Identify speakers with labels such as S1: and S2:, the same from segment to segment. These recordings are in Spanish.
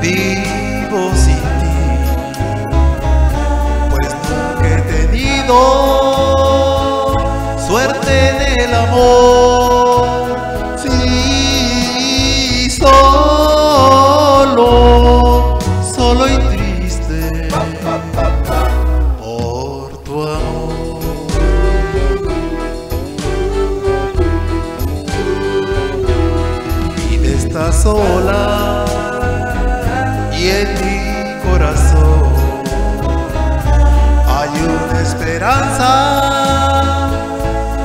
S1: vivo sin ti, pues nunca he tenido suerte en el amor. Sí, solo, solo y triste por tu amor. Está sola y en mi corazón hay una esperanza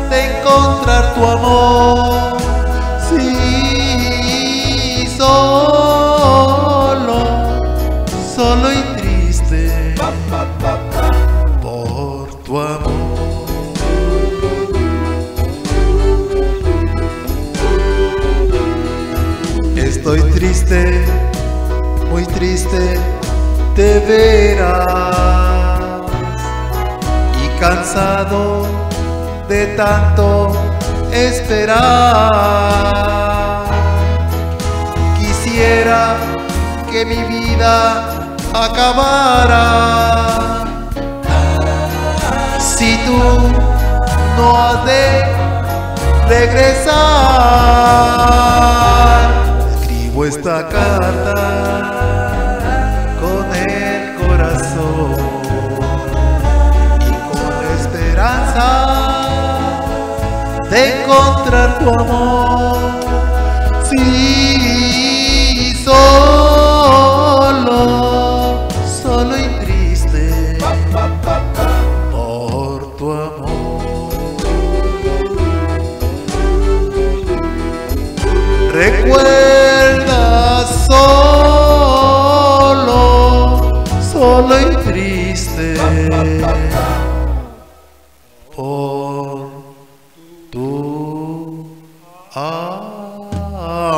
S1: de encontrar tu amor. Sí, solo, solo y triste por tu amor. Estoy triste, muy triste de veras y cansado de tanto esperar. Quisiera que mi vida acabara. Si tú no has de regresar, esta carta con el corazón y con esperanza de encontrar tu amor. Sí, solo y triste por oh, tu amor.